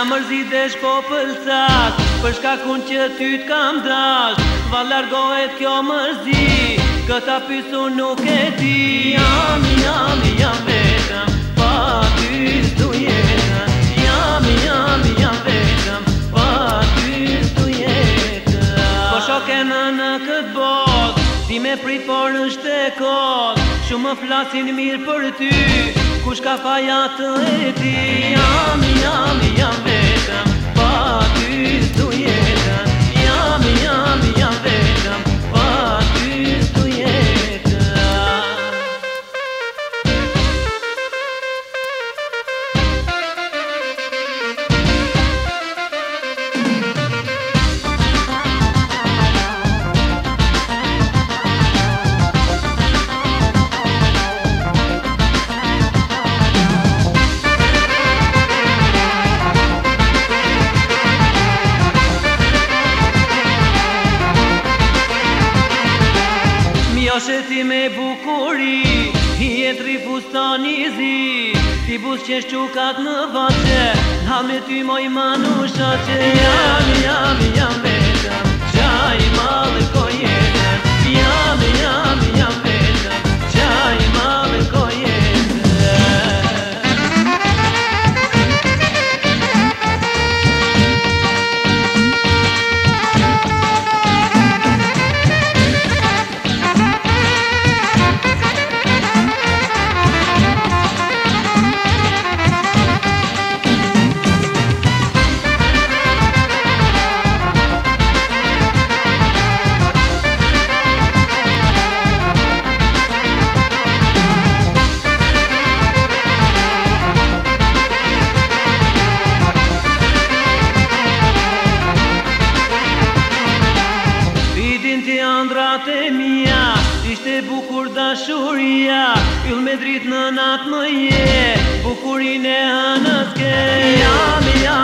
Jam mërzi dhe shpo Për shka kun që ty t'kam dash Va largohet kjo mërzi Këta pysu nuk e ti Jam, jam, jam vetëm Pa ty s'tu jetëm Jam, jam, jam vetëm Pa ty s'tu jetëm Po shokena në këtë bot Ti me pri por në shte kot Shumë më flasin mirë për ty Kush ka fajatë e ti Jam, jam, jam Dashë me bukuri, i e tri fustani zi Ti bus qesh qukat në vaqe, na me ty moj manusha qe Bukur dashuria, yll me drit në natë më je, bukurin e hanës ke, jam ja